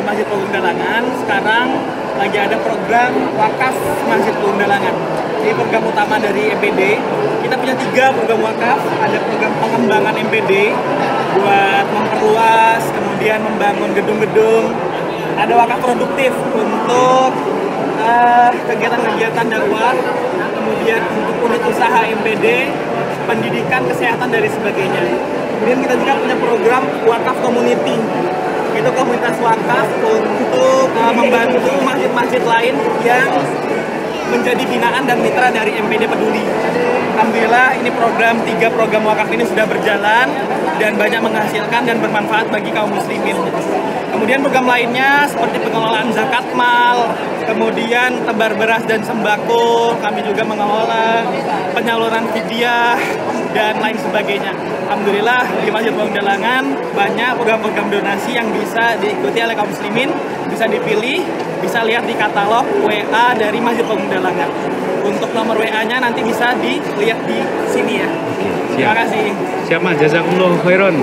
Pegundalangan sekarang lagi ada program wakaf Masjid Pegundalangan. Ini program utama dari MPD. Kita punya tiga program wakaf. Ada program pengembangan MPD buat memperluas, kemudian membangun gedung-gedung. Ada wakaf produktif untuk uh, kegiatan-kegiatan dakwah, kemudian untuk unit usaha MPD, pendidikan, kesehatan, dan sebagainya. Kemudian kita juga punya program wakaf community itu komunitas wakaf untuk uh, membantu masjid-masjid lain yang menjadi binaan dan mitra dari MPD Peduli. Alhamdulillah ini program tiga program wakaf ini sudah berjalan dan banyak menghasilkan dan bermanfaat bagi kaum muslimin. Kemudian program lainnya seperti pengelolaan zakat mal, kemudian tebar beras dan sembako, kami juga mengelola penyaluran fidyah dan lain sebagainya. Alhamdulillah di Masjid Dalangan banyak program-program donasi yang bisa diikuti oleh kaum muslimin, bisa dipilih, bisa lihat di katalog WA dari Masjid Dalangan. Untuk nomor WA-nya nanti bisa dilihat di sini ya. Terima kasih. Siap Mas, jazakumullah khairan.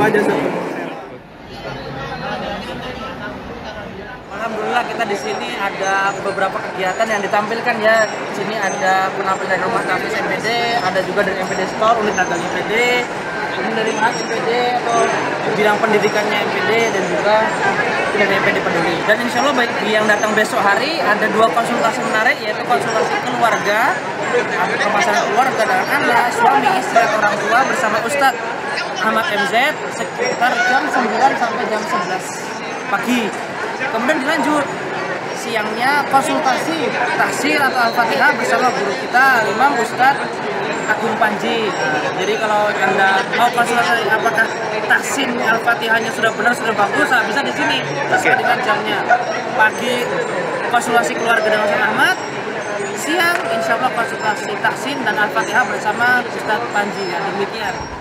Alhamdulillah kita di sini ada beberapa kegiatan yang ditampilkan ya. Di sini ada penampilan dari rumah tangga MPD, ada juga dari MPD Store, unit dagang MPD, ini dari mana MPD atau bidang pendidikannya MPD dan juga dari MPD Peduli. Dan insya Allah baik yang datang besok hari ada dua konsultasi menarik yaitu konsultasi keluarga, permasalahan keluarga dan anak, suami, istri orang tua bersama Ustadz Ahmad MZ sekitar jam 9 sampai jam 11 pagi. Kemudian dilanjut siangnya konsultasi tahsir atau al-fatihah bersama guru kita Imam Ustadz Agung Panji. jadi kalau anda mau konsultasi apakah tahsin al-fatihahnya sudah benar sudah bagus, nah, bisa di sini sesuai dengan jamnya. Pagi konsultasi keluarga dengan Ustadz Ahmad, siang insya Allah konsultasi tahsin dan al-fatihah bersama Ustadz Panji. Ya, demikian.